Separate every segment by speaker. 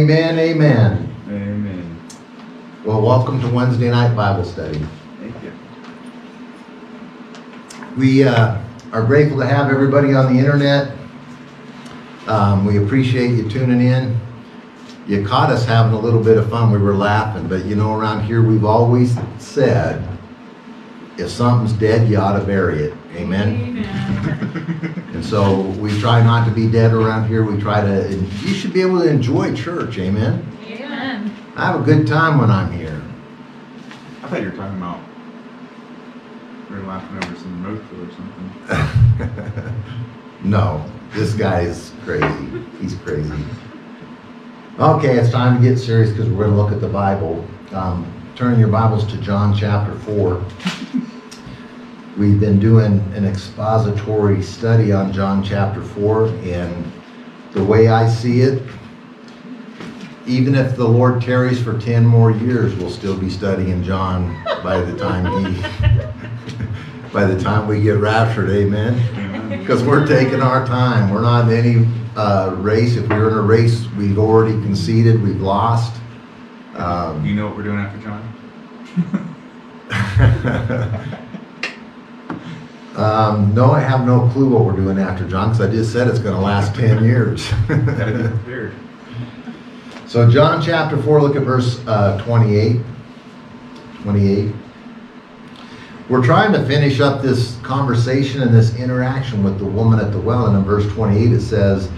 Speaker 1: Amen, amen.
Speaker 2: Amen.
Speaker 1: Well, welcome to Wednesday night Bible study.
Speaker 2: Thank you.
Speaker 1: We uh, are grateful to have everybody on the internet. Um, we appreciate you tuning in. You caught us having a little bit of fun. We were laughing, but you know, around here we've always said if something's dead, you ought to bury it. Amen. And so we try not to be dead around here. We try to, you should be able to enjoy church. Amen.
Speaker 3: Amen.
Speaker 1: I have a good time when I'm here.
Speaker 2: I thought you were talking about we were laughing over some Moto or something.
Speaker 1: no, this guy is crazy. He's crazy. Okay, it's time to get serious because we're going to look at the Bible. Um, turn your Bibles to John chapter 4. We've been doing an expository study on John chapter 4, and the way I see it, even if the Lord tarries for 10 more years, we'll still be studying John by the time he by the time we get raptured, amen. Because we're taking our time. We're not in any uh, race. If we're in a race, we've already conceded, we've lost.
Speaker 2: Do you
Speaker 1: Um,
Speaker 2: know what we're doing after John?
Speaker 1: um, no, I have no clue what we're doing after John, because I just said it's going to last 10 years.
Speaker 2: Gotta be prepared.
Speaker 1: so, John chapter 4, look at verse uh, 28. 28. We're trying to finish up this conversation and this interaction with the woman at the well. And in verse 28, it says,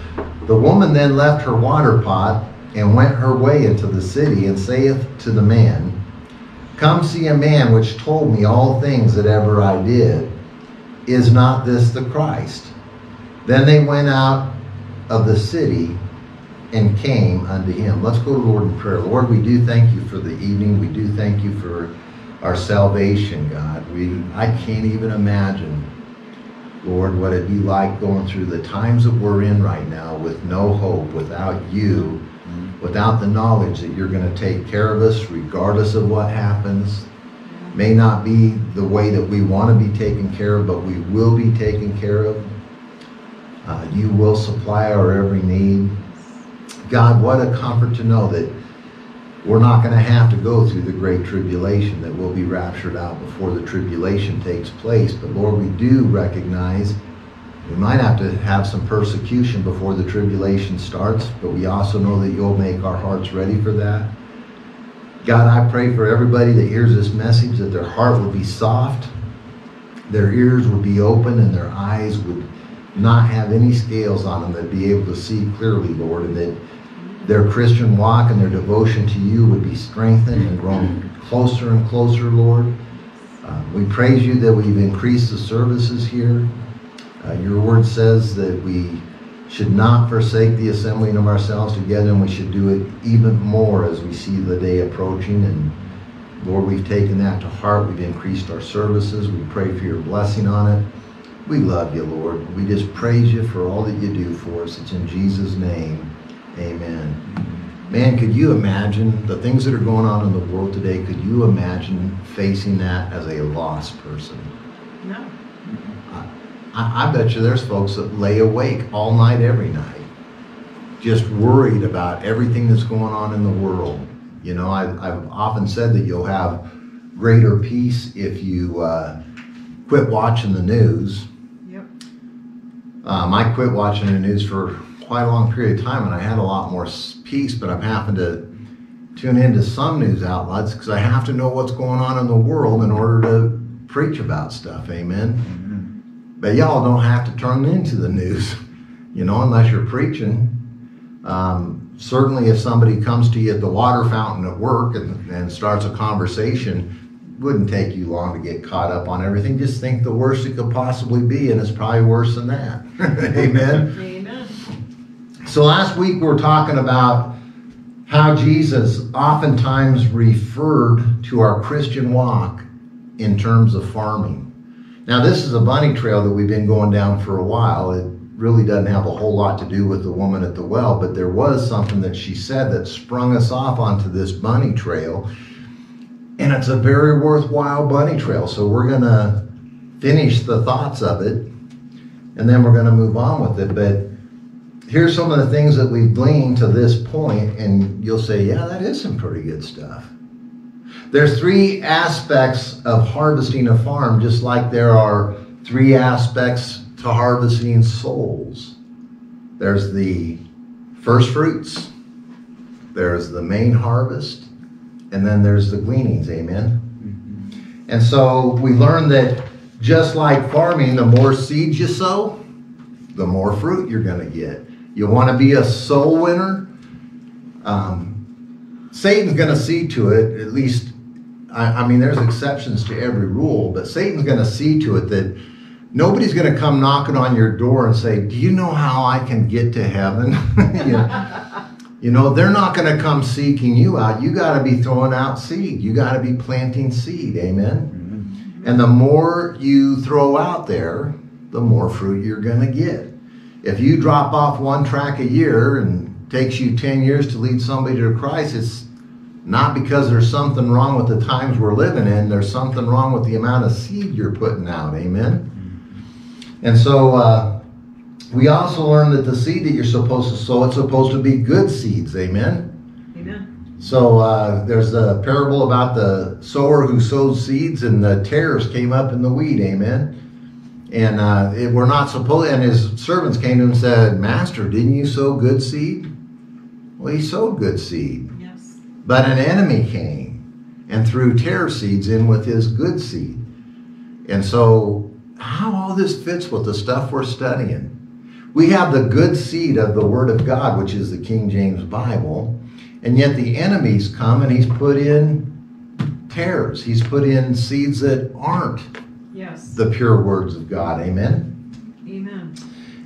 Speaker 1: The woman then left her water pot and went her way into the city and saith to the man, Come see a man which told me all things that ever I did. Is not this the Christ? Then they went out of the city and came unto him. Let's go to the Lord in prayer. Lord, we do thank you for the evening. We do thank you for our salvation, God. We I can't even imagine, Lord, what it'd be like going through the times that we're in right now with no hope, without you, mm-hmm. without the knowledge that you're going to take care of us regardless of what happens. May not be the way that we want to be taken care of, but we will be taken care of. Uh, you will supply our every need. God, what a comfort to know that we're not going to have to go through the great tribulation, that we'll be raptured out before the tribulation takes place. But Lord, we do recognize we might have to have some persecution before the tribulation starts, but we also know that you'll make our hearts ready for that. God, I pray for everybody that hears this message that their heart would be soft, their ears would be open, and their eyes would not have any scales on them, that be able to see clearly, Lord, and that their Christian walk and their devotion to you would be strengthened and grown closer and closer, Lord. Uh, we praise you that we've increased the services here. Uh, your word says that we should not forsake the assembling of ourselves together, and we should do it even more as we see the day approaching. And Lord, we've taken that to heart. We've increased our services. We pray for your blessing on it. We love you, Lord. We just praise you for all that you do for us. It's in Jesus' name. Amen. Man, could you imagine the things that are going on in the world today? Could you imagine facing that as a lost person? I, I bet you there's folks that lay awake all night, every night, just worried about everything that's going on in the world. You know, I, I've often said that you'll have greater peace if you uh, quit watching the news.
Speaker 3: Yep.
Speaker 1: Um, I quit watching the news for quite a long period of time, and I had a lot more peace. But I'm having to tune into some news outlets because I have to know what's going on in the world in order to preach about stuff. Amen.
Speaker 2: Amen.
Speaker 1: But y'all don't have to turn into the news, you know, unless you're preaching. Um, certainly, if somebody comes to you at the water fountain at work and, and starts a conversation, wouldn't take you long to get caught up on everything. Just think the worst it could possibly be, and it's probably worse than that. Amen.
Speaker 3: Amen.
Speaker 1: So last week we were talking about how Jesus oftentimes referred to our Christian walk in terms of farming. Now, this is a bunny trail that we've been going down for a while. It really doesn't have a whole lot to do with the woman at the well, but there was something that she said that sprung us off onto this bunny trail. And it's a very worthwhile bunny trail. So we're going to finish the thoughts of it and then we're going to move on with it. But here's some of the things that we've gleaned to this point, and you'll say, yeah, that is some pretty good stuff. There's three aspects of harvesting a farm, just like there are three aspects to harvesting souls. There's the first fruits, there's the main harvest, and then there's the gleanings. Amen. Mm-hmm. And so we learn that just like farming, the more seeds you sow, the more fruit you're going to get. You want to be a soul winner? Um, Satan's going to see to it, at least, I, I mean, there's exceptions to every rule, but Satan's going to see to it that nobody's going to come knocking on your door and say, Do you know how I can get to heaven? you, know, you know, they're not going to come seeking you out. You got to be throwing out seed, you got to be planting seed. Amen. Mm-hmm. And the more you throw out there, the more fruit you're going to get. If you drop off one track a year and takes you 10 years to lead somebody to Christ, it's not because there's something wrong with the times we're living in. There's something wrong with the amount of seed you're putting out. Amen. And so uh, we also learn that the seed that you're supposed to sow, it's supposed to be good seeds. Amen. Amen. So uh, there's a parable about the sower who sowed seeds and the tares came up in the weed. Amen. And uh, it, we're not supposed, and his servants came to him and said, Master, didn't you sow good seed? Well, he sowed good seed. But an enemy came and threw tare seeds in with his good seed. And so how all this fits with the stuff we're studying. We have the good seed of the Word of God, which is the King James Bible, and yet the enemy's come and he's put in tares. He's put in seeds that aren't yes. the pure words of God. Amen? Amen.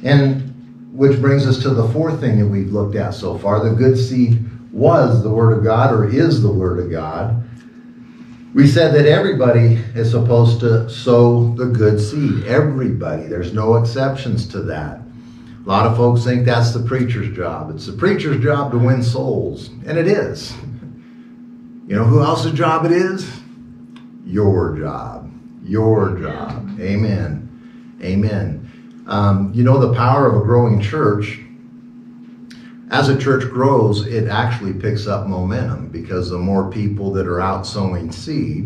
Speaker 1: And which brings us to the fourth thing that we've looked at so far. The good seed was the Word of God or is the Word of God. We said that everybody is supposed to sow the good seed. Everybody. There's no exceptions to that. A lot of folks think that's the preacher's job. It's the preacher's job to win souls. And it is. You know who else's job it is? Your job. Your job. Amen. Amen. Um, you know the power of a growing church as a church grows, it actually picks up momentum because the more people that are out sowing seed,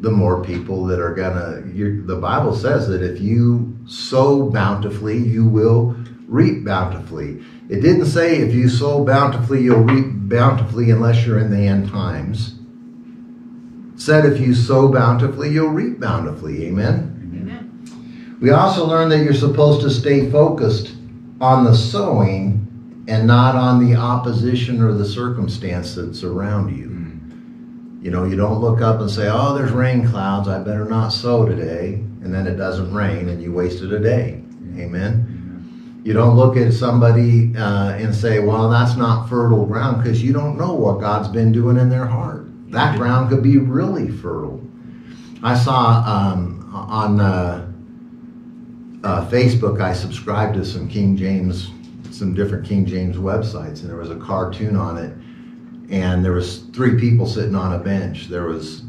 Speaker 1: the more people that are gonna. the Bible says that if you sow bountifully, you will reap bountifully. It didn't say if you sow bountifully, you'll reap bountifully unless you're in the end times. It said if you sow bountifully, you'll reap bountifully. Amen. Amen. We also learned that you're supposed to stay focused on the sowing and not on the opposition or the circumstance that's around you. Mm. You know, you don't look up and say, oh, there's rain clouds, I better not sow today, and then it doesn't rain and you wasted a day. Amen. You don't look at somebody uh, and say, well, that's not fertile ground because you don't know what God's been doing in their heart. That ground could be really fertile. I saw um, on uh, uh, Facebook, I subscribed to some King James some different King James websites, and there was a cartoon on it, and there was three people sitting on a bench. There was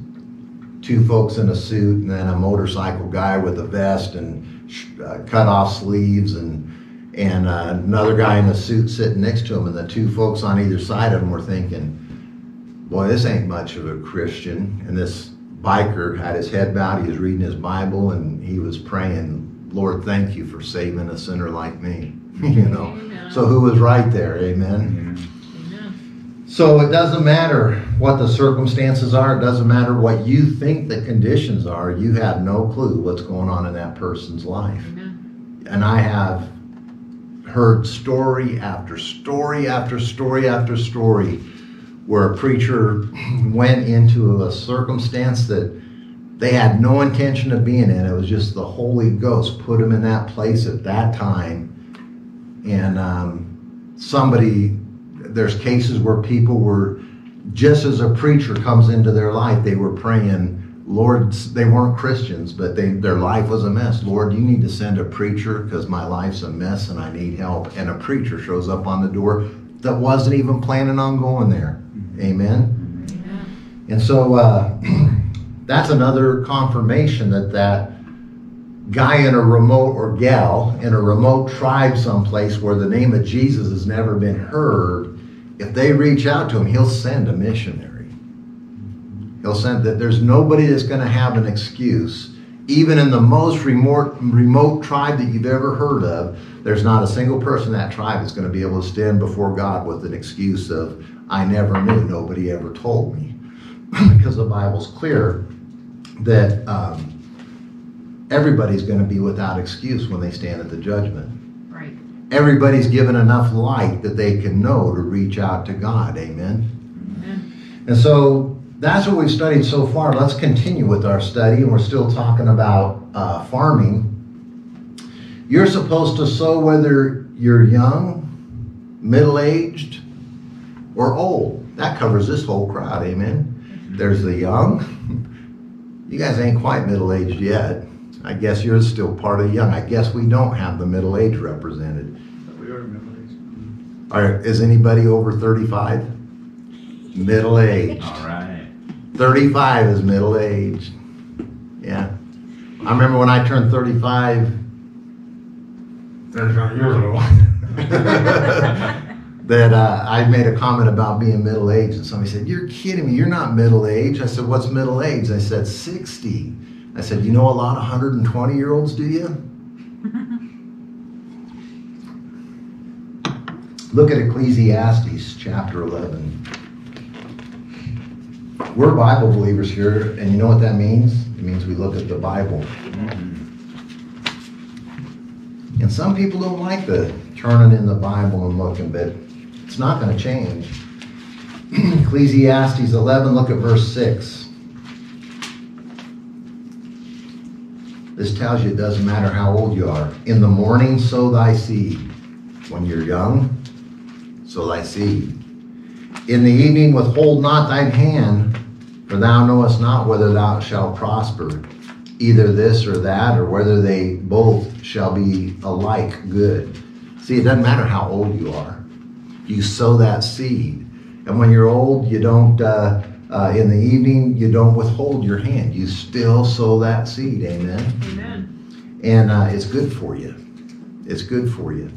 Speaker 1: two folks in a suit, and then a motorcycle guy with a vest and uh, cut off sleeves, and and uh, another guy in a suit sitting next to him, and the two folks on either side of him were thinking, "Boy, this ain't much of a Christian." And this biker had his head bowed. He was reading his Bible, and he was praying, "Lord, thank you for saving a sinner like me." you know. So who was right there? Amen. Amen. So it doesn't matter what the circumstances are. It doesn't matter what you think the conditions are. You have no clue what's going on in that person's life. Amen. And I have heard story after story after story after story where a preacher went into a circumstance that they had no intention of being in. It was just the Holy Ghost put them in that place at that time and um, somebody, there's cases where people were, just as a preacher comes into their life, they were praying, Lord, they weren't Christians, but they, their life was a mess. Lord, you need to send a preacher because my life's a mess and I need help. And a preacher shows up on the door that wasn't even planning on going there. Amen. Amen. And so uh, that's another confirmation that that guy in a remote or gal in a remote tribe someplace where the name of Jesus has never been heard, if they reach out to him, he'll send a missionary. He'll send that there's nobody that's going to have an excuse. Even in the most remote remote tribe that you've ever heard of, there's not a single person in that tribe that's going to be able to stand before God with an excuse of, I never knew, nobody ever told me. because the Bible's clear that um, everybody's going to be without excuse when they stand at the judgment.
Speaker 3: Right.
Speaker 1: Everybody's given enough light that they can know to reach out to God. Amen.
Speaker 3: Amen.
Speaker 1: And so that's what we've studied so far. Let's continue with our study, and we're still talking about uh, farming. You're supposed to sow whether you're young, middle aged, or old. That covers this whole crowd. Amen. There's the young. You guys ain't quite middle aged yet. I guess you're still part of the young. I guess we don't have the middle age represented.
Speaker 2: We are middle aged.
Speaker 1: Are, is anybody over 35? Middle aged.
Speaker 2: All right.
Speaker 1: 35 is middle aged. Yeah. I remember when I turned 35, 35 years ago. that uh, I made a comment about being middle aged, and somebody said, "You're kidding me! You're not middle aged." I said, "What's middle aged?" I said, "60." I said, "You know a lot of 120 year olds, do you?" Look at Ecclesiastes chapter 11. We're Bible believers here, and you know what that means? It means we look at the Bible. Mm-hmm. And some people don't like the turning in the Bible and looking, but it's not going to change. Ecclesiastes 11, look at verse 6. This tells you it doesn't matter how old you are. In the morning, sow thy seed. When you're young, sow thy seed. In the evening, withhold not thine hand, for thou knowest not whether thou shalt prosper, either this or that, or whether they both shall be alike good. See, it doesn't matter how old you are you sow that seed. And when you're old, you don't, uh, uh, in the evening, you don't withhold your hand. You still sow that seed. Amen.
Speaker 3: Amen.
Speaker 1: And uh, it's good for you. It's good for you.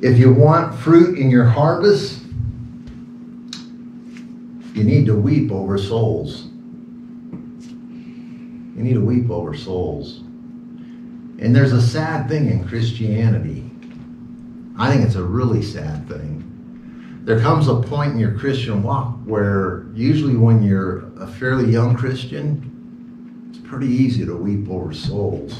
Speaker 1: If you want fruit in your harvest, you need to weep over souls. You need to weep over souls. And there's a sad thing in Christianity. I think it's a really sad thing there comes a point in your Christian walk where usually when you're a fairly young Christian, it's pretty easy to weep over souls.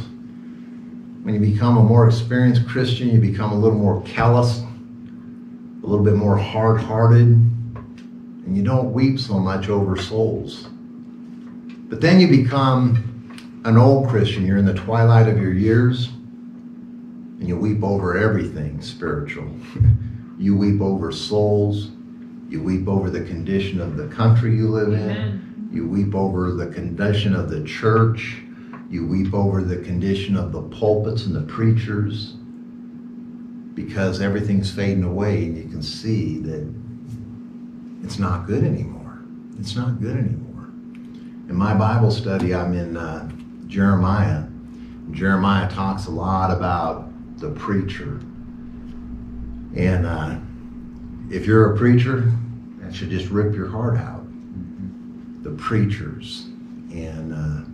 Speaker 1: When you become a more experienced Christian, you become a little more callous, a little bit more hard hearted, and you don't weep so much over souls. But then you become an old Christian, you're in the twilight of your years, and you weep over everything spiritual. You weep over souls. You weep over the condition of the country you live
Speaker 3: Amen.
Speaker 1: in. You weep over the condition of the church. You weep over the condition of the pulpits and the preachers because everything's fading away and you can see that it's not good anymore. It's not good anymore. In my Bible study, I'm in uh, Jeremiah. Jeremiah talks a lot about the preacher and uh, if you're a preacher, that should just rip your heart out. The preachers. And uh,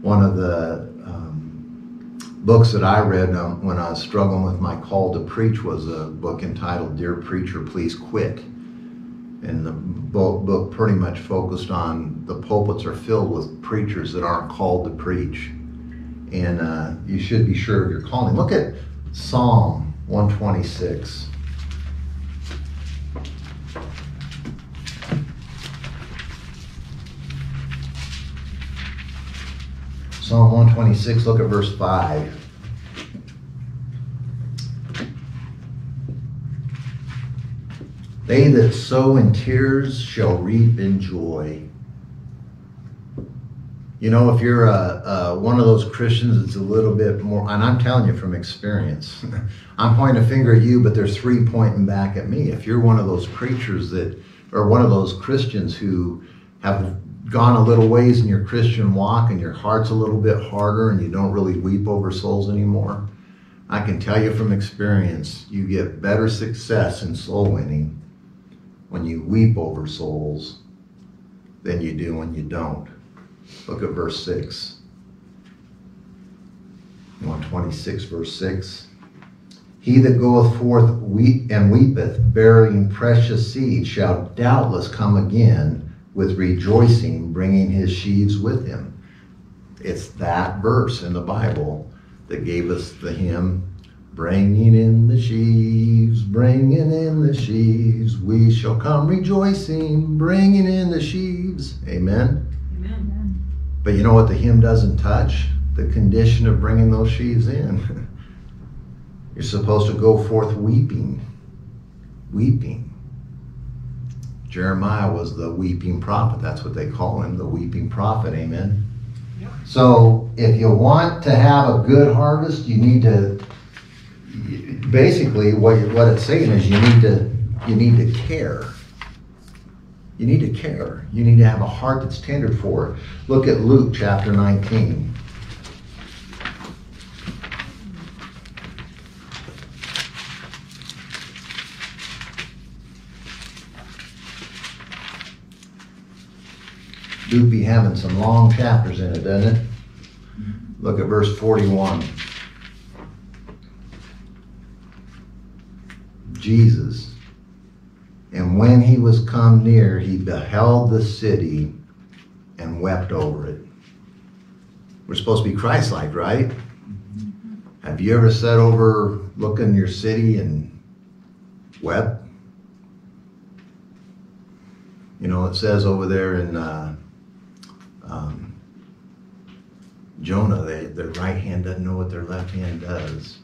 Speaker 1: one of the um, books that I read um, when I was struggling with my call to preach was a book entitled Dear Preacher, Please Quit. And the book pretty much focused on the pulpits are filled with preachers that aren't called to preach. And uh, you should be sure of your calling. Look at Psalm 126. Psalm 126, look at verse 5. They that sow in tears shall reap in joy. You know, if you're a, a, one of those Christians that's a little bit more, and I'm telling you from experience, I'm pointing a finger at you, but there's three pointing back at me. If you're one of those preachers that, or one of those Christians who have gone a little ways in your Christian walk and your heart's a little bit harder and you don't really weep over souls anymore, I can tell you from experience, you get better success in soul winning when you weep over souls than you do when you don't. Look at verse 6. 126, verse 6. He that goeth forth weep and weepeth, bearing precious seed, shall doubtless come again with rejoicing, bringing his sheaves with him. It's that verse in the Bible that gave us the hymn, Bringing in the sheaves, bringing in the sheaves, we shall come rejoicing, bringing in the sheaves. Amen. But you know what the hymn doesn't touch? The condition of bringing those sheaves in. You're supposed to go forth weeping. Weeping. Jeremiah was the weeping prophet. That's what they call him, the weeping prophet. Amen.
Speaker 3: Yep.
Speaker 1: So if you want to have a good harvest, you need to basically what what it's saying is you need to you need to care. You need to care. You need to have a heart that's tender for it. Look at Luke chapter 19. Luke be having some long chapters in it, doesn't it? Look at verse 41. Jesus. And when he was come near, he beheld the city and wept over it. We're supposed to be Christ like, right? Have you ever sat over looking your city and wept? You know, it says over there in uh, um, Jonah, they, their right hand doesn't know what their left hand does.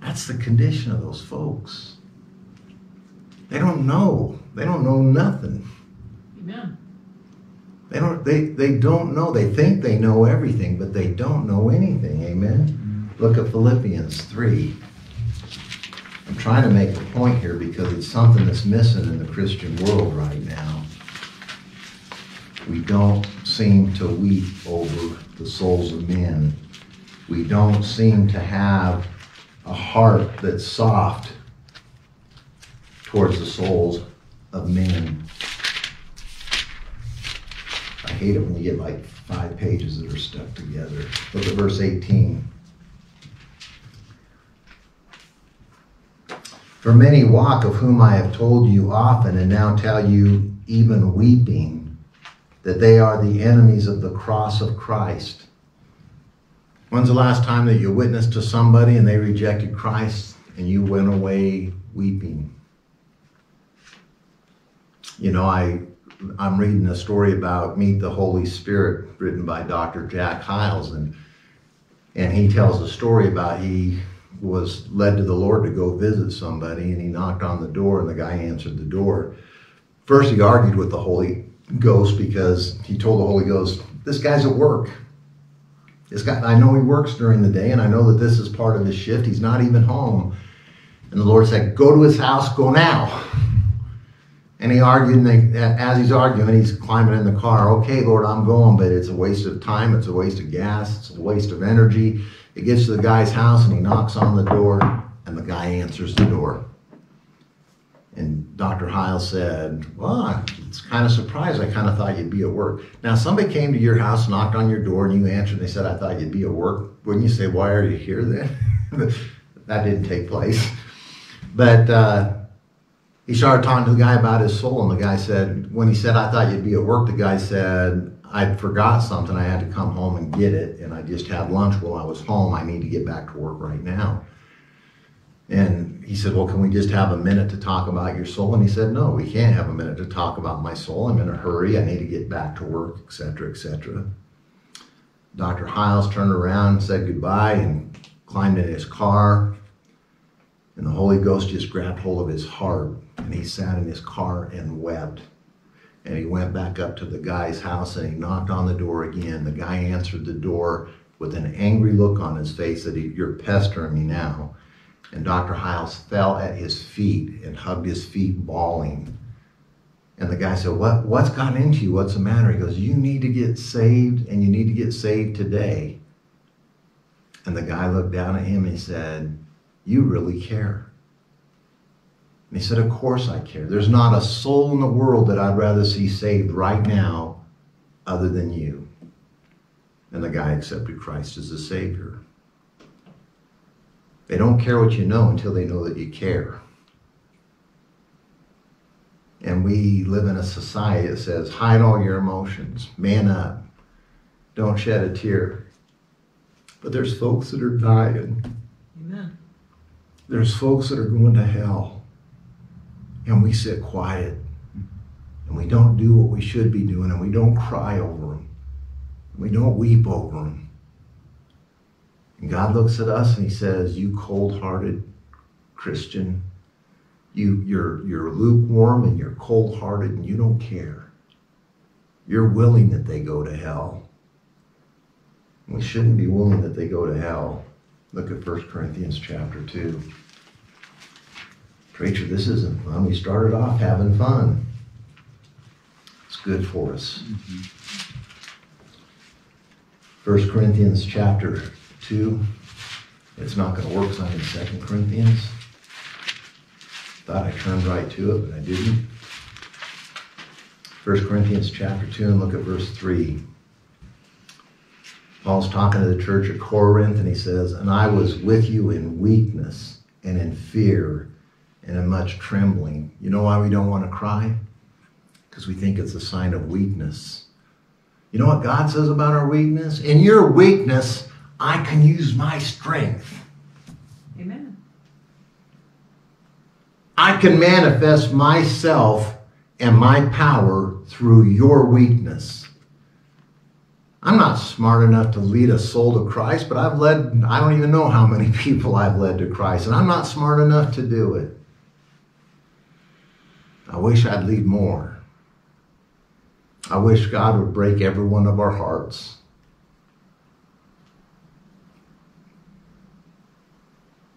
Speaker 1: That's the condition of those folks. They don't know. They don't know nothing.
Speaker 3: Amen.
Speaker 1: They don't they, they don't know. They think they know everything, but they don't know anything. Amen. Look at Philippians 3. I'm trying to make a point here because it's something that's missing in the Christian world right now. We don't seem to weep over the souls of men. We don't seem to have a heart that's soft towards the souls of men. I hate it when you get like five pages that are stuck together. Look at verse 18. For many walk of whom I have told you often, and now tell you even weeping, that they are the enemies of the cross of Christ. When's the last time that you witnessed to somebody and they rejected Christ and you went away weeping? You know, I I'm reading a story about Meet the Holy Spirit written by Dr. Jack Hyles and and he tells a story about he was led to the Lord to go visit somebody and he knocked on the door and the guy answered the door. First he argued with the Holy Ghost because he told the Holy Ghost, This guy's at work. This guy I know he works during the day and I know that this is part of his shift. He's not even home. And the Lord said, Go to his house, go now. And he argued, and they, as he's arguing, he's climbing in the car. Okay, Lord, I'm going, but it's a waste of time. It's a waste of gas. It's a waste of energy. He gets to the guy's house and he knocks on the door, and the guy answers the door. And Dr. Hyles said, Well, it's kind of surprised. I kind of thought you'd be at work. Now, somebody came to your house, knocked on your door, and you answered, and they said, I thought you'd be at work. Wouldn't you say, Why are you here then? that didn't take place. But, uh, he started talking to the guy about his soul, and the guy said, when he said, I thought you'd be at work, the guy said, I forgot something. I had to come home and get it, and I just had lunch while I was home. I need to get back to work right now. And he said, Well, can we just have a minute to talk about your soul? And he said, No, we can't have a minute to talk about my soul. I'm in a hurry. I need to get back to work, etc., etc. Dr. Hyles turned around, said goodbye, and climbed in his car. And the Holy Ghost just grabbed hold of his heart and he sat in his car and wept. And he went back up to the guy's house and he knocked on the door again. The guy answered the door with an angry look on his face that he, you're pestering me now. And Dr. Hyles fell at his feet and hugged his feet, bawling. And the guy said, what, What's gotten into you? What's the matter? He goes, You need to get saved, and you need to get saved today. And the guy looked down at him and he said, You really care. And he said, Of course I care. There's not a soul in the world that I'd rather see saved right now other than you. And the guy accepted Christ as a Savior. They don't care what you know until they know that you care. And we live in a society that says, hide all your emotions, man up, don't shed a tear. But there's folks that are dying. There's folks that are going to hell. And we sit quiet. And we don't do what we should be doing. And we don't cry over them. We don't weep over them. And God looks at us and he says, You cold-hearted Christian, you, you're, you're lukewarm and you're cold-hearted and you don't care. You're willing that they go to hell. We shouldn't be willing that they go to hell. Look at 1 Corinthians chapter 2. Preacher, this isn't fun. We started off having fun. It's good for us. Mm-hmm. 1 Corinthians chapter 2. It's not going to work, so I'm in 2 Corinthians. Thought I turned right to it, but I didn't. 1 Corinthians chapter 2, and look at verse 3. Paul's talking to the church at Corinth, and he says, And I was with you in weakness and in fear and in much trembling. You know why we don't want to cry? Because we think it's a sign of weakness. You know what God says about our weakness? In your weakness, I can use my strength.
Speaker 3: Amen.
Speaker 1: I can manifest myself and my power through your weakness. I'm not smart enough to lead a soul to Christ, but I've led, I don't even know how many people I've led to Christ, and I'm not smart enough to do it. I wish I'd leave more. I wish God would break every one of our hearts.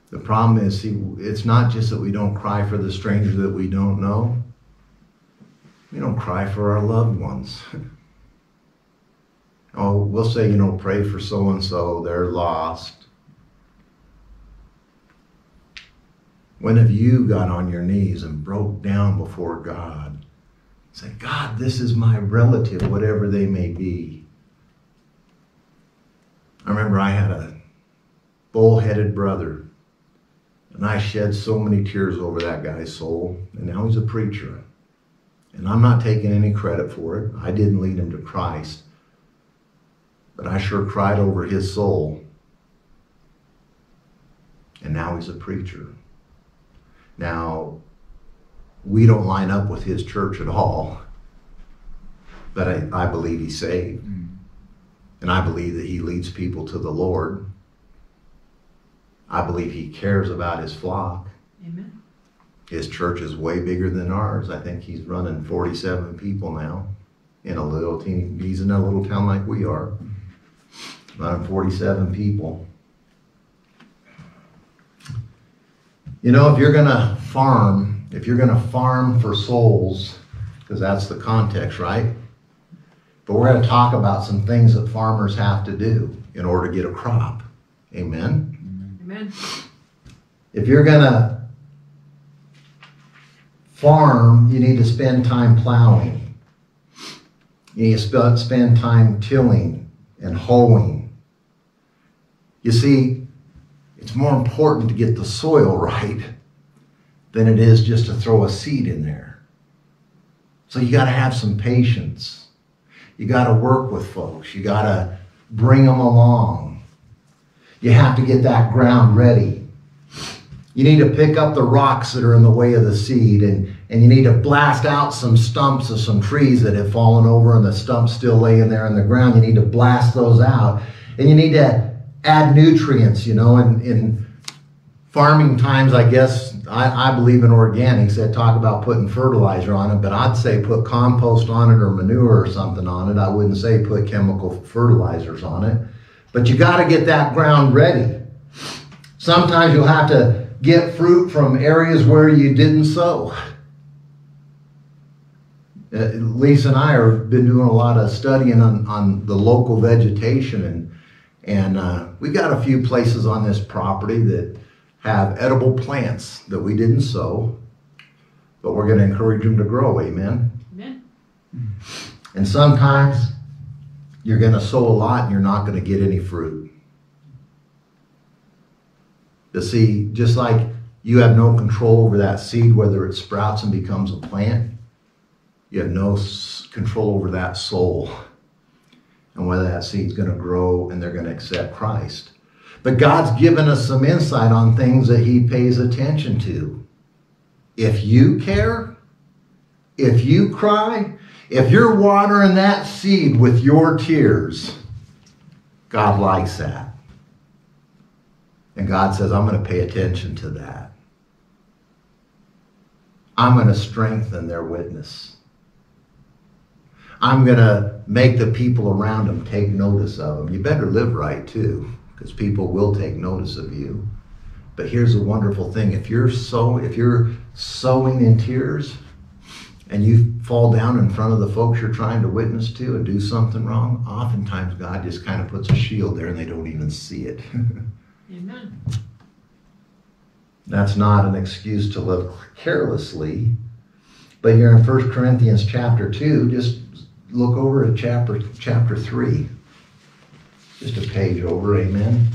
Speaker 1: The problem is, see, it's not just that we don't cry for the stranger that we don't know. We don't cry for our loved ones. oh, we'll say, you know, pray for so and so, they're lost. When have you got on your knees and broke down before God? Said, God, this is my relative, whatever they may be. I remember I had a bullheaded brother, and I shed so many tears over that guy's soul, and now he's a preacher. And I'm not taking any credit for it. I didn't lead him to Christ. But I sure cried over his soul. And now he's a preacher. Now, we don't line up with his church at all, but I, I believe he's saved.
Speaker 2: Mm.
Speaker 1: And I believe that he leads people to the Lord. I believe he cares about his flock.
Speaker 3: Amen.
Speaker 1: His church is way bigger than ours. I think he's running 47 people now in a little teeny, he's in a little town like we are. Running 47 people. You know, if you're going to farm, if you're going to farm for souls, because that's the context, right? But we're going to talk about some things that farmers have to do in order to get a crop. Amen?
Speaker 3: Amen.
Speaker 1: If you're going to farm, you need to spend time plowing. You need to spend time tilling and hoeing. You see, it's more important to get the soil right than it is just to throw a seed in there. So you got to have some patience. You got to work with folks. You got to bring them along. You have to get that ground ready. You need to pick up the rocks that are in the way of the seed and, and you need to blast out some stumps of some trees that have fallen over and the stumps still laying there in the ground. You need to blast those out. And you need to add nutrients, you know, in, in farming times, I guess, I, I believe in organics that talk about putting fertilizer on it, but I'd say put compost on it or manure or something on it. I wouldn't say put chemical fertilizers on it. But you got to get that ground ready. Sometimes you'll have to get fruit from areas where you didn't sow. Uh, Lisa and I have been doing a lot of studying on, on the local vegetation and and uh, we got a few places on this property that have edible plants that we didn't sow, but we're going to encourage them to grow. Amen.
Speaker 3: Amen.
Speaker 1: And sometimes you're going to sow a lot and you're not going to get any fruit. You see, just like you have no control over that seed, whether it sprouts and becomes a plant, you have no control over that soul and whether that seed's going to grow and they're going to accept Christ. But God's given us some insight on things that He pays attention to. If you care, if you cry, if you're watering that seed with your tears, God likes that. And God says, I'm going to pay attention to that. I'm going to strengthen their witness. I'm going to make the people around them take notice of them. You better live right too, because people will take notice of you. But here's the wonderful thing: if you're so, if you're sowing in tears, and you fall down in front of the folks you're trying to witness to and do something wrong, oftentimes God just kind of puts a shield there and they don't even see it.
Speaker 3: Amen.
Speaker 1: That's not an excuse to live carelessly. But here in 1 Corinthians chapter 2, just look over at chapter chapter 3. Just a page over, amen.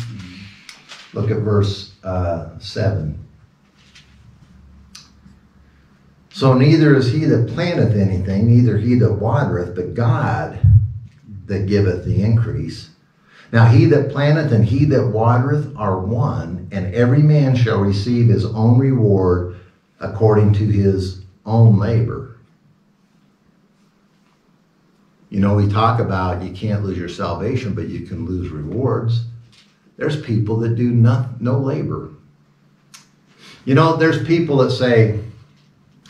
Speaker 1: Look at verse uh, 7. So neither is he that planteth anything, neither he that watereth, but God that giveth the increase. Now he that planteth and he that watereth are one, and every man shall receive his own reward according to his own labor. You know, we talk about you can't lose your salvation, but you can lose rewards. There's people that do no, no labor. You know, there's people that say,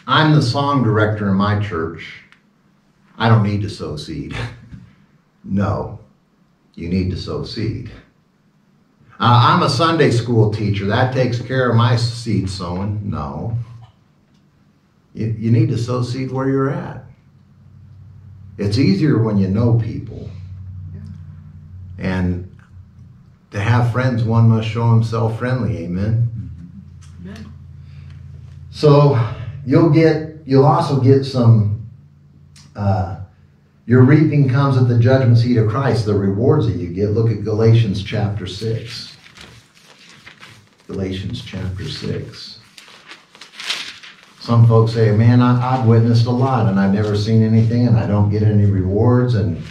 Speaker 1: I'm the song director in my church. I don't need to sow seed. no, you need to sow seed. Uh, I'm a Sunday school teacher. That takes care of my seed sowing. No. You, you need to sow seed where you're at. It's easier when you know people. And to have friends, one must show himself friendly. Amen.
Speaker 3: Amen.
Speaker 1: So you'll get, you'll also get some, uh, your reaping comes at the judgment seat of Christ, the rewards that you get. Look at Galatians chapter 6. Galatians chapter 6. Some folks say, man, I, I've witnessed a lot and I've never seen anything and I don't get any rewards. And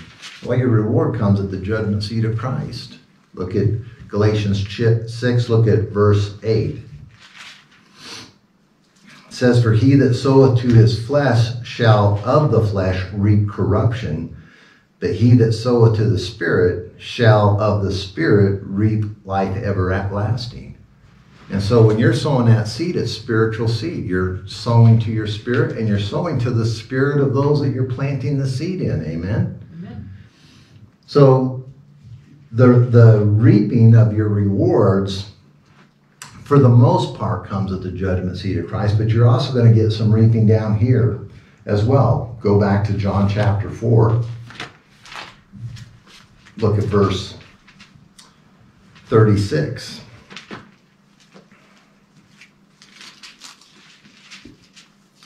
Speaker 1: well, your reward comes at the judgment seat of Christ. Look at Galatians chi- 6, look at verse 8. It says, For he that soweth to his flesh shall of the flesh reap corruption, but he that soweth to the Spirit shall of the Spirit reap life everlasting. And so when you're sowing that seed, it's spiritual seed. You're sowing to your spirit and you're sowing to the spirit of those that you're planting the seed in. Amen.
Speaker 3: Amen.
Speaker 1: So the the reaping of your rewards for the most part comes at the judgment seat of Christ, but you're also going to get some reaping down here as well. Go back to John chapter 4. Look at verse 36.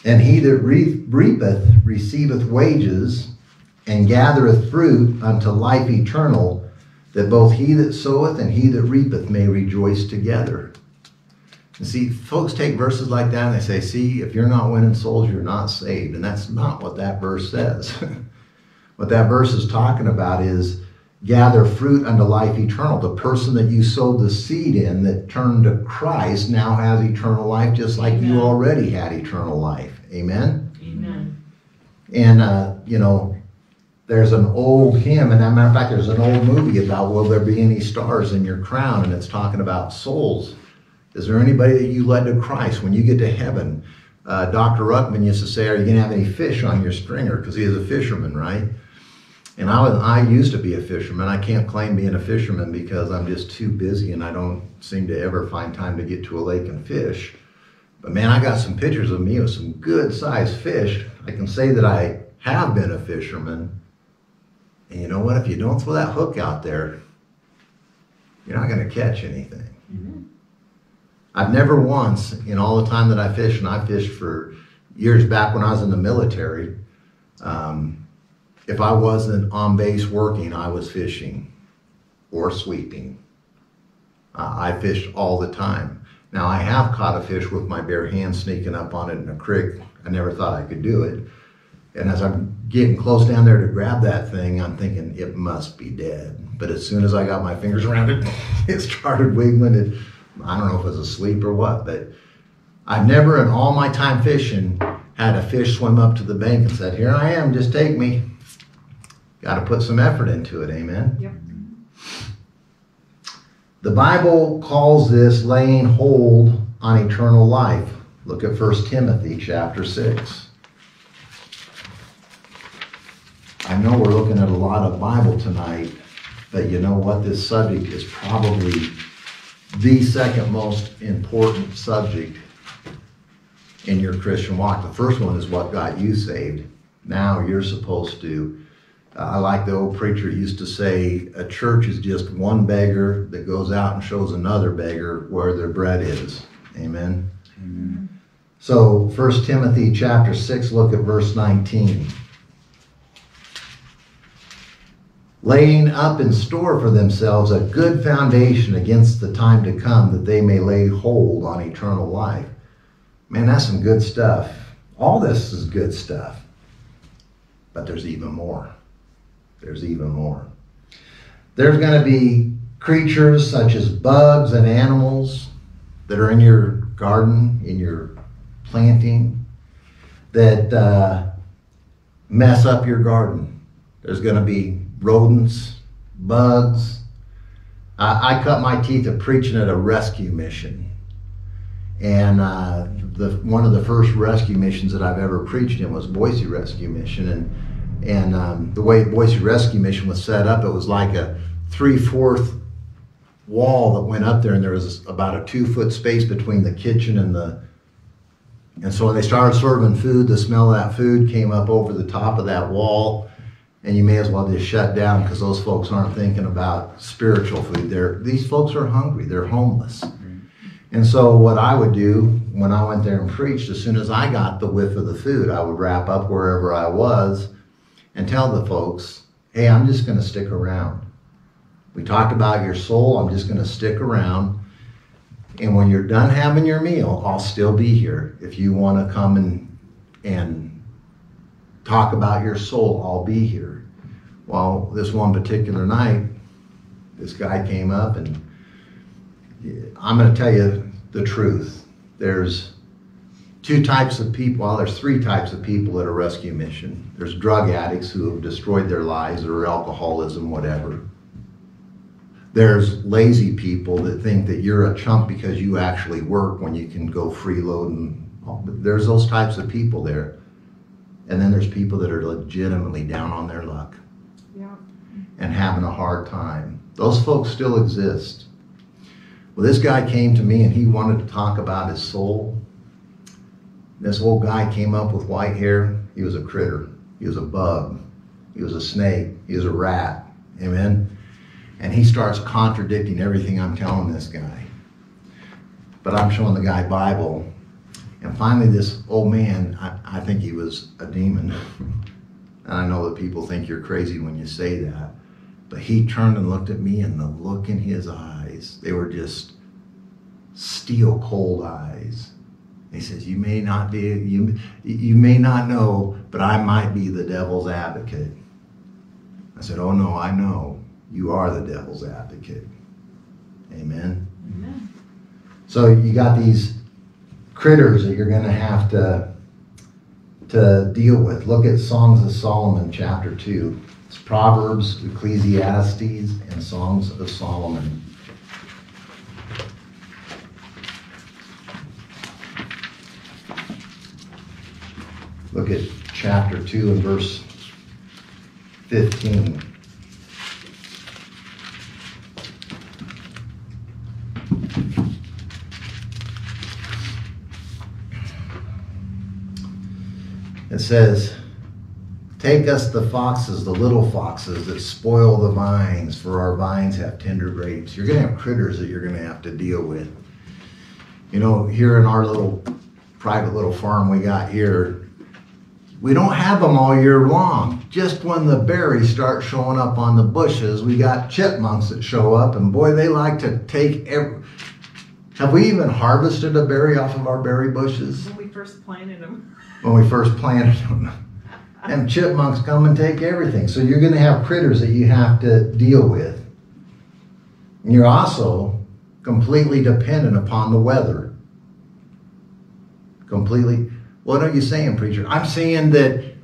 Speaker 1: And he that reapeth receiveth wages and gathereth fruit unto life eternal, that both he that soweth and he that reapeth may rejoice together. And see, folks take verses like that and they say, see, if you're not winning souls, you're not saved. And that's not what that verse says. what that verse is talking about is gather fruit unto life eternal. The person that you sowed the seed in that turned to Christ now has eternal life, just like
Speaker 3: Amen.
Speaker 1: you already had eternal life. Amen?
Speaker 3: Amen.
Speaker 1: And, uh, you know, there's an old hymn, and as a matter of fact, there's an old movie about Will There Be Any Stars in Your Crown? And it's talking about souls. Is there anybody that you led to Christ when you get to heaven? Uh, Dr. Ruckman used to say, Are you going to have any fish on your stringer? Because he is a fisherman, right? And I, was, I used to be a fisherman. I can't claim being a fisherman because I'm just too busy and I don't seem to ever find time to get to a lake and fish. But man, I got some pictures of me with some good sized fish. I can say that I have been a fisherman. And you know what? If you don't throw that hook out there, you're not going to catch anything.
Speaker 3: Amen.
Speaker 1: I've never once, in all the time that I fished, and I fished for years back when I was in the military, um, if I wasn't on base working, I was fishing or sweeping. Uh, I fished all the time. Now, I have caught a fish with my bare hands sneaking up on it in a creek. I never thought I could do it. And as I'm getting close down there to grab that thing, I'm thinking it must be dead. But as soon as I got my fingers around it, it started wiggling. It, I don't know if it was asleep or what, but I've never in all my time fishing had a fish swim up to the bank and said, Here I am, just take me. Got to put some effort into it, amen?
Speaker 3: Yep.
Speaker 1: The Bible calls this laying hold on eternal life. Look at 1 Timothy chapter 6. I know we're looking at a lot of Bible tonight, but you know what? This subject is probably the second most important subject in your Christian walk. The first one is what got you saved. Now you're supposed to. I like the old preacher used to say, a church is just one beggar that goes out and shows another beggar where their bread is. Amen.
Speaker 2: Amen.
Speaker 1: So, 1 Timothy chapter 6, look at verse 19. Laying up in store for themselves a good foundation against the time to come, that they may lay hold on eternal life. Man, that's some good stuff. All this is good stuff. But there's even more. There's even more. There's going to be creatures such as bugs and animals that are in your garden, in your planting, that uh, mess up your garden. There's going to be rodents, bugs. I, I cut my teeth at preaching at a rescue mission. And uh, the one of the first rescue missions that I've ever preached in was Boise Rescue Mission. And and um, the way Boise Rescue Mission was set up, it was like a three-fourth wall that went up there, and there was about a two-foot space between the kitchen and the. And so when they started serving food, the smell of that food came up over the top of that wall, and you may as well just shut down because those folks aren't thinking about spiritual food. They're these folks are hungry. They're homeless. And so what I would do when I went there and preached, as soon as I got the whiff of the food, I would wrap up wherever I was and tell the folks, hey, I'm just going to stick around. We talked about your soul. I'm just going to stick around. And when you're done having your meal, I'll still be here. If you want to come and, and talk about your soul, I'll be here. Well, this one particular night, this guy came up and I'm going to tell you the truth. There's two types of people, well, there's three types of people at a rescue mission. There's drug addicts who have destroyed their lives or alcoholism, whatever. There's lazy people that think that you're a chump because you actually work when you can go freeload and. There's those types of people there. And then there's people that are legitimately down on their luck
Speaker 3: Yeah.
Speaker 1: and having a hard time. Those folks still exist. Well, this guy came to me and he wanted to talk about his soul. This old guy came up with white hair. He was a critter. He was a bug. He was a snake. He was a rat. Amen. And he starts contradicting everything I'm telling this guy. But I'm showing the guy Bible. And finally, this old man, I, I think he was a demon. and I know that people think you're crazy when you say that. But he turned and looked at me, and the look in his eyes, they were just steel cold eyes. He says, "You may not be, you, you may not know, but I might be the devil's advocate." I said, "Oh no, I know you are the devil's advocate." Amen.
Speaker 3: Amen.
Speaker 1: So you got these critters that you're going to have to to deal with. Look at Songs of Solomon, chapter two. It's Proverbs, Ecclesiastes, and Songs of Solomon. Look at chapter 2 and verse 15. It says, Take us the foxes, the little foxes that spoil the vines, for our vines have tender grapes. You're going to have critters that you're going to have to deal with. You know, here in our little private little farm we got here, we don't have them all year long. Just when the berries start showing up on the bushes, we got chipmunks that show up, and boy, they like to take every. Have we even harvested a berry off of our berry bushes
Speaker 4: When we first planted them.
Speaker 1: when we first planted them? And chipmunks come and take everything. So you're going to have critters that you have to deal with. And you're also completely dependent upon the weather. Completely. What are you saying, preacher? I'm saying that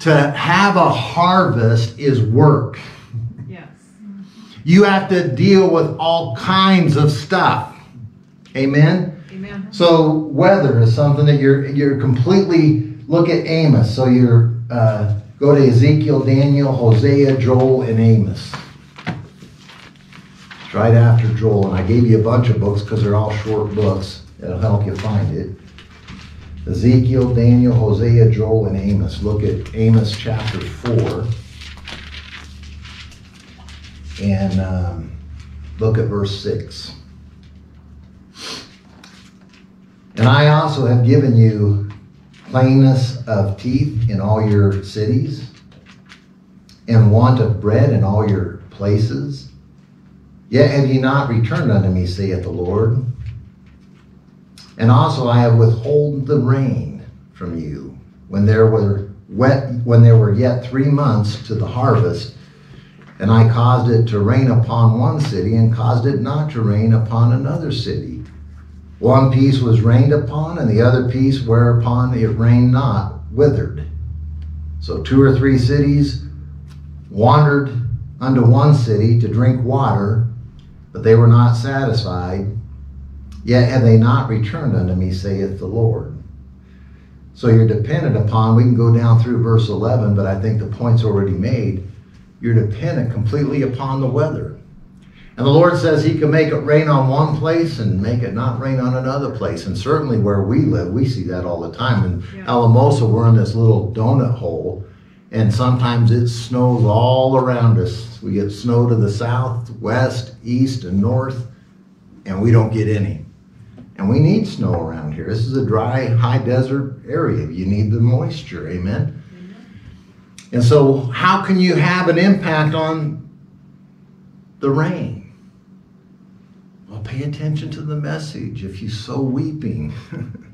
Speaker 1: to have a harvest is work.
Speaker 4: Yes.
Speaker 1: You have to deal with all kinds of stuff. Amen.
Speaker 4: Amen.
Speaker 1: So weather is something that you're you're completely look at Amos. So you're uh, go to Ezekiel, Daniel, Hosea, Joel, and Amos. It's right after Joel, and I gave you a bunch of books because they're all short books. It'll help you find it. Ezekiel, Daniel, Hosea, Joel, and Amos. Look at Amos chapter four, and um, look at verse six. And I also have given you plainness of teeth in all your cities, and want of bread in all your places. Yet have ye not returned unto me, saith the Lord. And also I have withholden the rain from you when there were wet when there were yet three months to the harvest, and I caused it to rain upon one city, and caused it not to rain upon another city. One piece was rained upon, and the other piece whereupon it rained not withered. So two or three cities wandered unto one city to drink water, but they were not satisfied. Yet have they not returned unto me, saith the Lord. So you're dependent upon, we can go down through verse 11, but I think the point's already made. You're dependent completely upon the weather. And the Lord says He can make it rain on one place and make it not rain on another place. And certainly where we live, we see that all the time. In
Speaker 4: Yeah.
Speaker 1: Alamosa, we're in this little donut hole, and sometimes it snows all around us. We get snow to the south, west, east, and north, and we don't get any. And we need snow around here. This is a dry, high desert area. You need the moisture. Amen. And so, how can you have an impact on the rain? Well, pay attention to the message. If you sow weeping,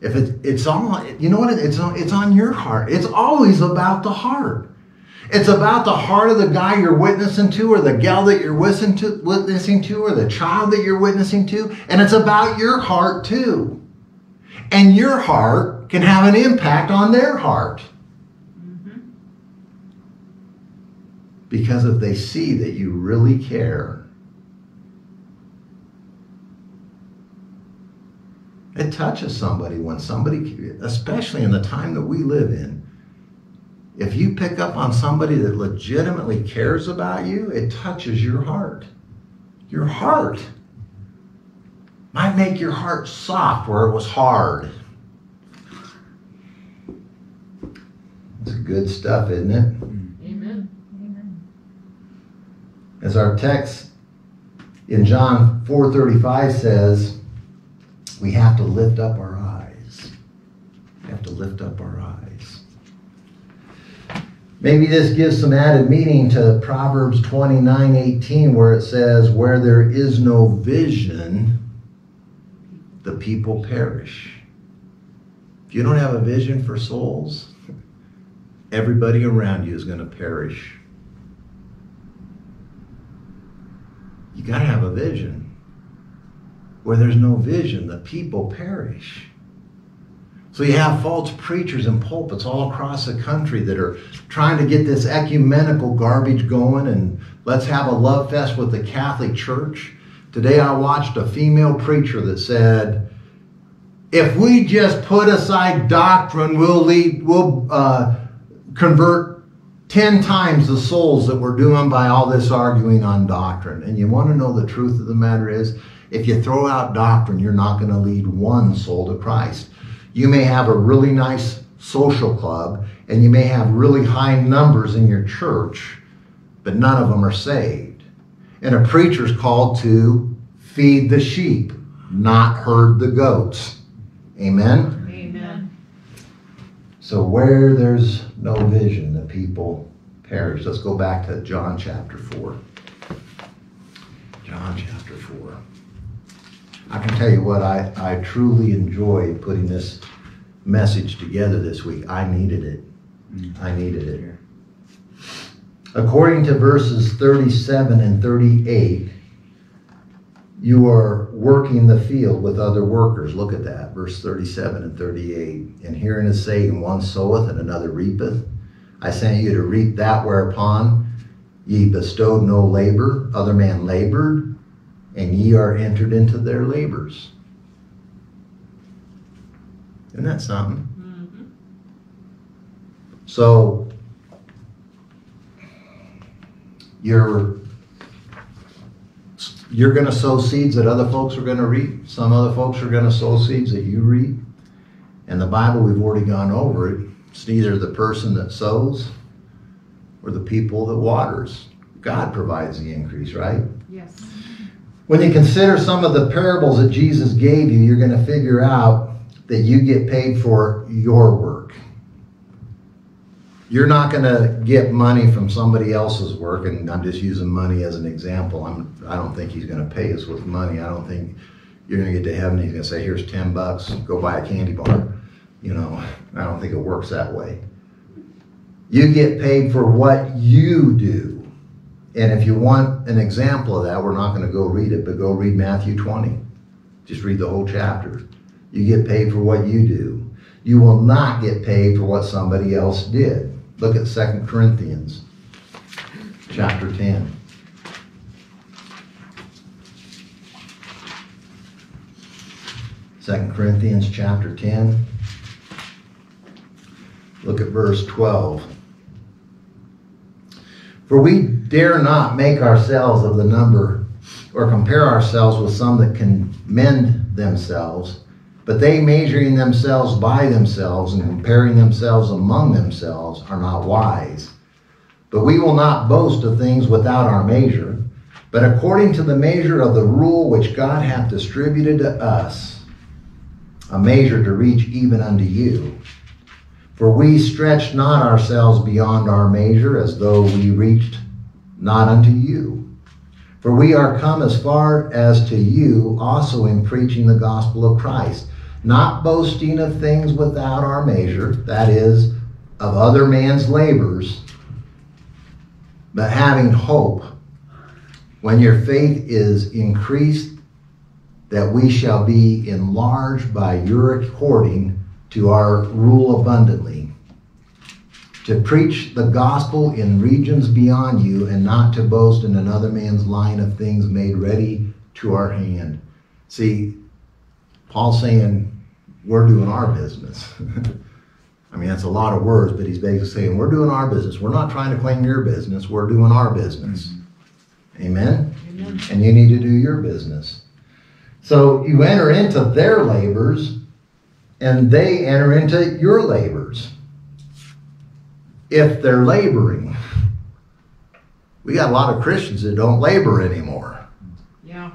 Speaker 1: if it, it's all, you know what? It's on, it's on your heart. It's always about the heart. It's about the heart of the guy you're witnessing to, or the gal that you're witnessing to, or the child that you're witnessing to, and it's about your heart too. And your heart can have an impact on their heart.
Speaker 4: Mm-hmm.
Speaker 1: Because if they see that you really care, it touches somebody when somebody, especially in the time that we live in, if you pick up on somebody that legitimately cares about you, it touches your heart. Your heart might make your heart soft where it was hard. It's good stuff, isn't it?
Speaker 3: Amen.
Speaker 1: As our text in John 4:35 says, we have to lift up our eyes. We have to lift up our eyes. Maybe this gives some added meaning to Proverbs 29:18 where it says, "Where there is no vision, the people perish." If you don't have a vision for souls, everybody around you is going to perish. You got to have a vision. Where there's no vision, the people perish. So you have false preachers in pulpits all across the country that are trying to get this ecumenical garbage going and let's have a love fest with the Catholic Church. Today I watched a female preacher that said, if we just put aside doctrine, we'll lead, we'll uh, convert 10 times the souls that we're doing by all this arguing on doctrine. And you want to know the truth of the matter is, if you throw out doctrine, you're not going to lead one soul to Christ. You may have a really nice social club, and you may have really high numbers in your church, but none of them are saved. And a preacher's called to feed the sheep, not herd the goats. Amen?
Speaker 4: Amen.
Speaker 1: So where there's no vision, the people perish. Let's go back to John chapter 4. John chapter 4. I can tell you what, I, I truly enjoyed putting this message together this week. I needed it. Mm. I needed it. According to verses 37 and 38, you are working the field with other workers. Look at that, verse 37 and 38. And herein is Satan, one soweth and another reapeth. I sent you to reap that whereupon ye bestowed no labor, other man labored, and ye are entered into their labors. Isn't that something?
Speaker 4: Mhm.
Speaker 1: So you're you're going to sow seeds that other folks are going to reap. Some other folks are going to sow seeds that you reap. And the Bible, we've already gone over it. It's neither the person that sows or the people that waters. God provides the increase, right?
Speaker 4: Yes.
Speaker 1: When you consider some of the parables that Jesus gave you, you're going to figure out that you get paid for your work. You're not going to get money from somebody else's work, and I'm just using money as an example. I'm, I don't think he's going to pay us with money. I don't think you're going to get to heaven. He's going to say, "Here's ten bucks. Go buy a candy bar." You know, I don't think it works that way. You get paid for what you do. And if you want an example of that, we're not going to go read it, but go read Matthew 20. Just read the whole chapter. You get paid for what you do. You will not get paid for what somebody else did. Look at 2 Corinthians chapter 10. Second Corinthians chapter 10. Look at verse 12. For we dare not make ourselves of the number or compare ourselves with some that commend themselves, but they measuring themselves by themselves and comparing themselves among themselves are not wise. But we will not boast of things without our measure, but according to the measure of the rule which God hath distributed to us, a measure to reach even unto you. For we stretch not ourselves beyond our measure, as though we reached not unto you. For we are come as far as to you also in preaching the gospel of Christ, not boasting of things without our measure, that is, of other man's labors, but having hope when your faith is increased, that we shall be enlarged by your according to our rule abundantly, to preach the gospel in regions beyond you, and not to boast in another man's line of things made ready to our hand. See, Paul's saying we're doing our business. I mean, that's a lot of words, but he's basically saying we're doing our business. We're not trying to claim your business, we're doing our business. Amen?
Speaker 4: Amen.
Speaker 1: And you need to do your business. So you enter into their labors and they enter into your labors. If they're laboring. We got a lot of Christians that don't labor anymore.
Speaker 4: Yeah.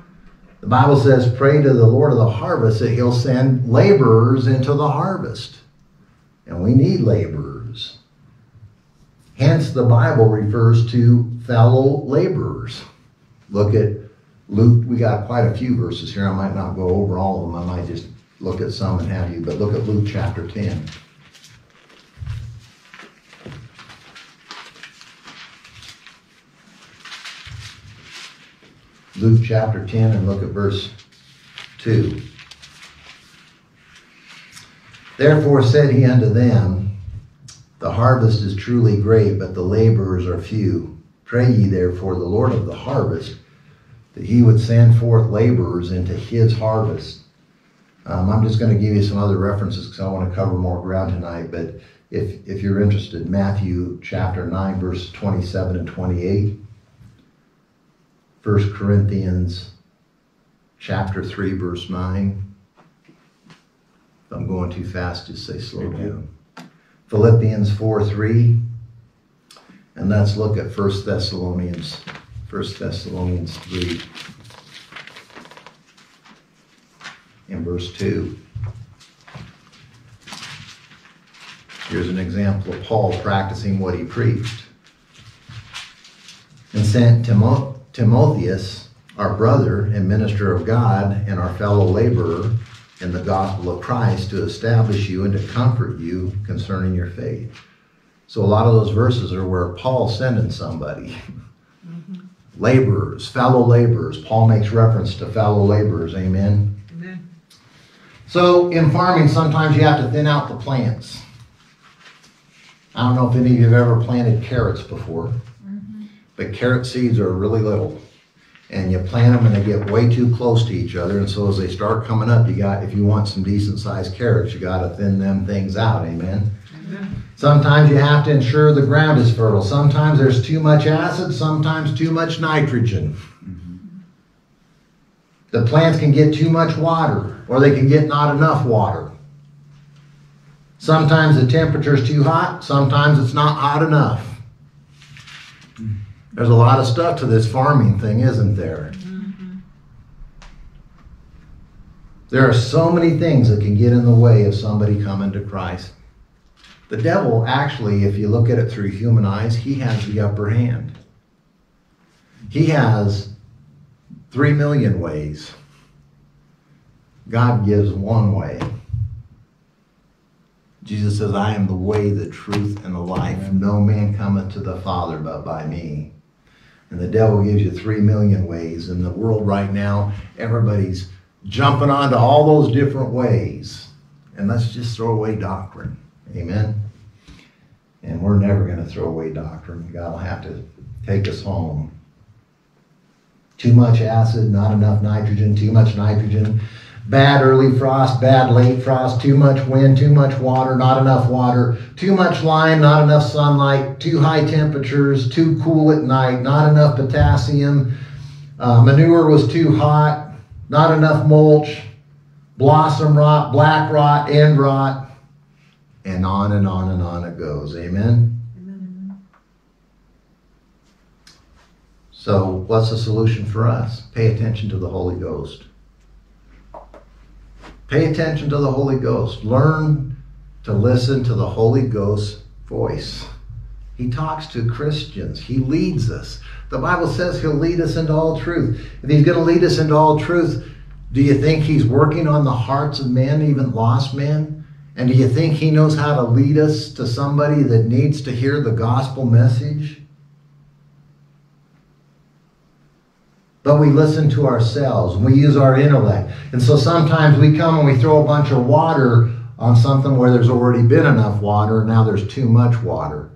Speaker 1: The Bible says, Pray to the Lord of the harvest that he'll send laborers into the harvest. And we need laborers. Hence, the Bible refers to fellow laborers. Look at Luke, we got quite a few verses here. I might not go over all of them. I might just look at some and have you, but look at Luke chapter 10. Luke chapter 10 and look at verse 2. Therefore said he unto them, The harvest is truly great, but the laborers are few. Pray ye therefore the Lord of the harvest that he would send forth laborers into his harvest. Um, I'm just going to give you some other references because I want to cover more ground tonight. But if, if you're interested, Matthew chapter 9, verse 27 and 28. 1 Corinthians chapter 3, verse 9. If I'm going too fast, just say slow down. Philippians 4 3. And let's look at 1 Thessalonians, 1 Thessalonians 3 in verse 2. Here's an example of Paul practicing what he preached. And sent Timo- Timotheus, our brother and minister of God, and our fellow laborer in the gospel of Christ, to establish you and to comfort you concerning your faith. So a lot of those verses are where Paul's sending somebody. Mm-hmm. Laborers, fellow laborers. Paul makes reference to fellow laborers. Amen. So in farming, sometimes you have to thin out the plants. I don't know if any of you have ever planted carrots before, mm-hmm. but carrot seeds are really little. And you plant them and they get way too close to each other. And so as they start coming up, you got, if you want some decent sized carrots, you got to thin them things out. Amen.
Speaker 3: Amen.
Speaker 1: Sometimes you have to ensure the ground is fertile. Sometimes there's too much acid, sometimes too much nitrogen. The plants can get too much water, or they can get not enough water. Sometimes the temperature is too hot, sometimes it's not hot enough. There's a lot of stuff to this farming thing, isn't there? Mm-hmm. There are so many things that can get in the way of somebody coming to Christ. The devil, actually, if you look at it through human eyes, he has the upper hand. He has three million ways. God gives one way. Jesus says, I am the way, the truth, and the life. No man cometh to the Father but by me. And the devil gives you three million ways. In the world right now, everybody's jumping onto all those different ways. And let's just throw away doctrine. Amen. And we're never going to throw away doctrine. God will have to take us home. Too much acid, not enough nitrogen, too much nitrogen. Bad early frost, bad late frost, too much wind, too much water, not enough water, too much lime, not enough sunlight, too high temperatures, too cool at night, not enough potassium, uh, manure was too hot, not enough mulch, blossom rot, black rot, end rot, and on and on and on it goes. Amen?
Speaker 3: Amen.
Speaker 1: So, what's the solution for us? Pay attention to the Holy Ghost. Pay attention to the Holy Ghost. Learn to listen to the Holy Ghost's voice. He talks to Christians, He leads us. The Bible says He'll lead us into all truth. If He's going to lead us into all truth, do you think He's working on the hearts of men, even lost men? And do you think He knows how to lead us to somebody that needs to hear the gospel message? But we listen to ourselves and we use our intellect. And so sometimes we come and we throw a bunch of water on something where there's already been enough water, and now there's too much water.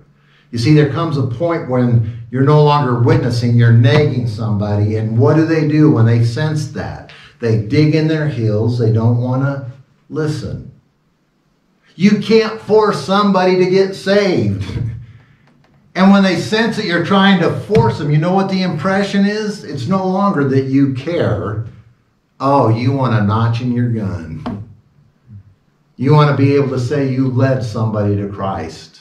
Speaker 1: You see, there comes a point when you're no longer witnessing, you're nagging somebody. And what do they do when they sense that? They dig in their heels, they don't want to listen. You can't force somebody to get saved. And when they sense that you're trying to force them, you know what the impression is? It's no longer that you care. Oh, you want a notch in your gun. You want to be able to say you led somebody to Christ.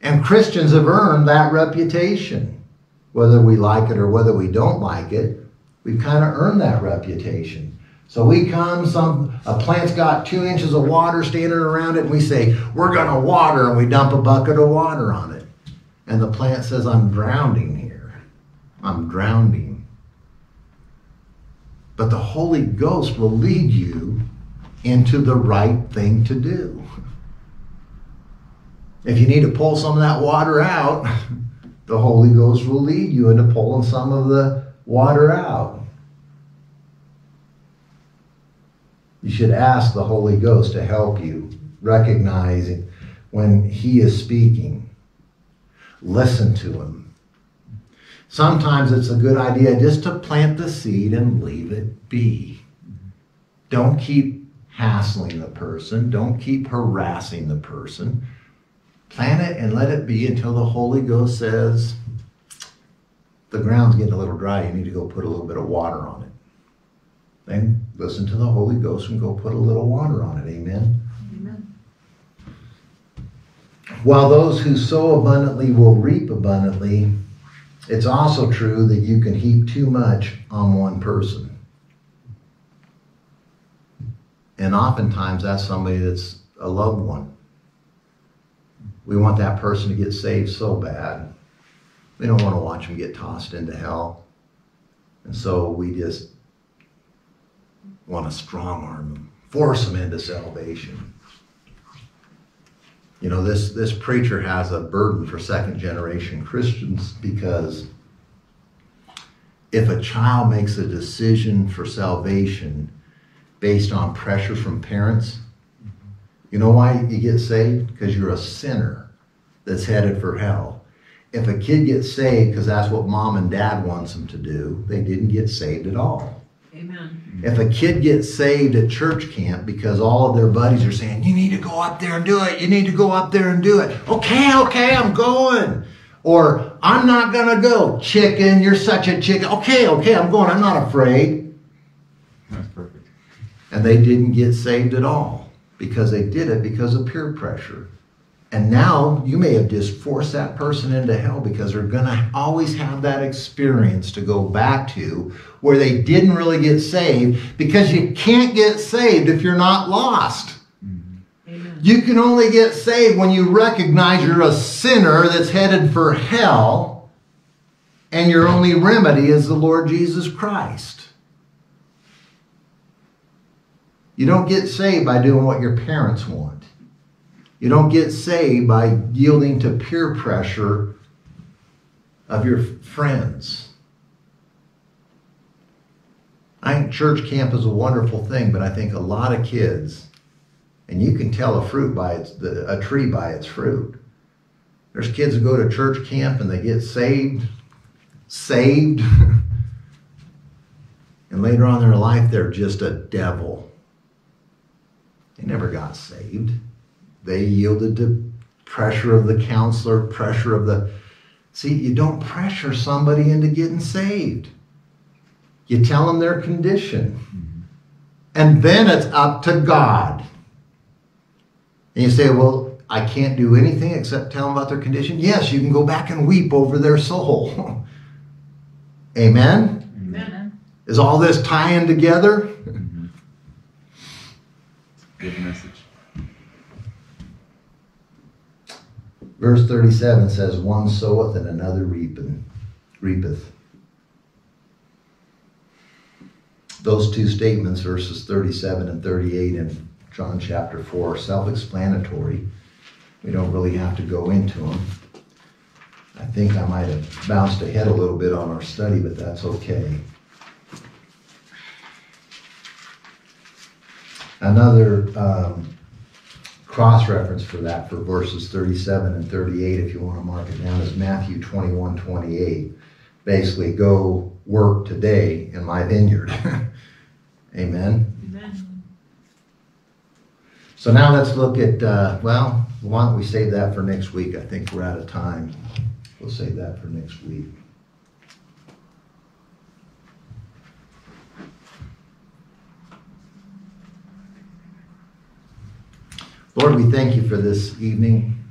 Speaker 1: And Christians have earned that reputation. Whether we like it or whether we don't like it, we've kind of earned that reputation. So we come, some a plant's got two inches of water standing around it, and we say, We're gonna water, and we dump a bucket of water on it. And the plant says, I'm drowning here. I'm drowning. But the Holy Ghost will lead you into the right thing to do. If you need to pull some of that water out, the Holy Ghost will lead you into pulling some of the water out. You should ask the Holy Ghost to help you recognize when He is speaking. Listen to Him. Sometimes it's a good idea just to plant the seed and leave it be. Don't keep hassling the person, don't keep harassing the person. Plant it and let it be until the Holy Ghost says, the ground's getting a little dry, you need to go put a little bit of water on it. Then listen to the Holy Ghost and go put a little water on it. Amen.
Speaker 3: Amen.
Speaker 1: While those who sow abundantly will reap abundantly, it's also true that you can heap too much on one person. And oftentimes that's somebody that's a loved one. We want that person to get saved so bad. We don't want to watch them get tossed into hell. And so we just want to strong arm them, force them into salvation. You know, this, this preacher has a burden for second generation Christians because if a child makes a decision for salvation based on pressure from parents, you know why you get saved? Because you're a sinner that's headed for hell. If a kid gets saved because that's what mom and dad wants them to do, they didn't get saved at all.
Speaker 4: Amen.
Speaker 1: If a kid gets saved at church camp because all of their buddies are saying, you need to go up there and do it, you need to go up there and do it. Okay, okay, I'm going. Or I'm not going to go. Chicken, you're such a chicken. Okay, okay, I'm going. I'm not afraid.
Speaker 2: That's perfect.
Speaker 1: And they didn't get saved at all because they did it because of peer pressure. And now you may have just forced that person into hell because they're going to always have that experience to go back to where they didn't really get saved because you can't get saved if you're not lost. You can only get saved when you recognize you're a sinner that's headed for hell and your only remedy is the Lord Jesus Christ. You don't get saved by doing what your parents want. You don't get saved by yielding to peer pressure of your friends. I think church camp is a wonderful thing, but I think a lot of kids, and you can tell a fruit by its a tree by its fruit. There's kids who go to church camp and they get saved, saved, and later on in their life they're just a devil. They never got saved. They yielded to pressure of the counselor, pressure of the. See, you don't pressure somebody into getting saved. You tell them their condition. And then it's up to God. And you say, well, I can't do anything except tell them about their condition. Yes, you can go back and weep over their soul. Amen?
Speaker 4: Amen.
Speaker 1: Is all this tying together?
Speaker 2: Mm-hmm. Good message.
Speaker 1: Verse 37 says, One soweth and another reapeth. reapeth. Those two statements, verses 37 and 38 in John chapter 4, are self explanatory. We don't really have to go into them. I think I might have bounced ahead a little bit on our study, but that's okay. Another um, cross reference for that for verses 37 and 38, if you want to mark it down, is Matthew 21 28. Basically, go work today in my vineyard. Amen.
Speaker 4: Amen.
Speaker 1: So now let's look at, uh, well, why don't we save that for next week? I think we're out of time. We'll save that for next week. Lord, we thank you for this evening.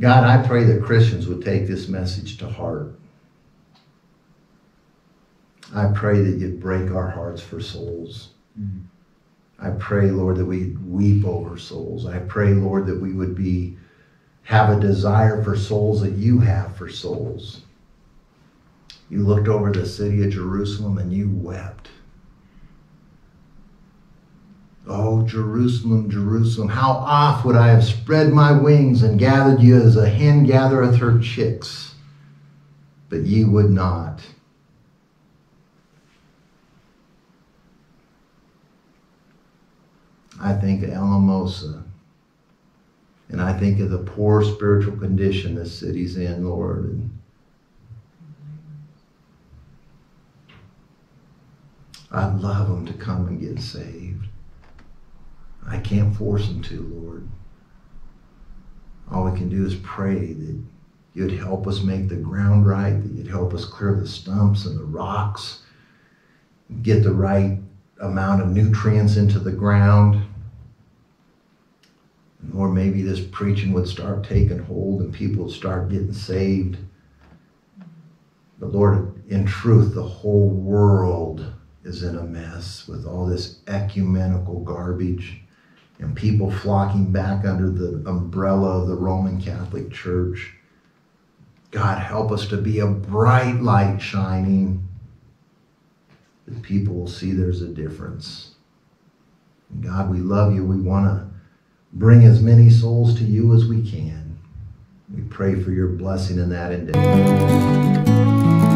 Speaker 1: God, I pray that Christians would take this message to heart. I pray that you'd break our hearts for souls.
Speaker 2: Mhm.
Speaker 1: I pray, Lord, that we weep over souls. I pray, Lord, that we would be have a desire for souls that you have for souls. You looked over the city of Jerusalem and you wept. Oh, Jerusalem, Jerusalem, how oft would I have spread my wings and gathered you as a hen gathereth her chicks, but ye would not. I think of Alamosa. And I think of the poor spiritual condition this city's in, Lord. And I'd love them to come and get saved. I can't force them to, Lord. All we can do is pray that you'd help us make the ground right, that you'd help us clear the stumps and the rocks, get the right amount of nutrients into the ground. Or maybe this preaching would start taking hold and people would start getting saved. But Lord, in truth, the whole world is in a mess with all this ecumenical garbage and people flocking back under the umbrella of the Roman Catholic Church. God, help us to be a bright light shining that people will see there's a difference. And God, we love you. We want to bring as many souls to you as we can. We pray for your blessing in that endeavor.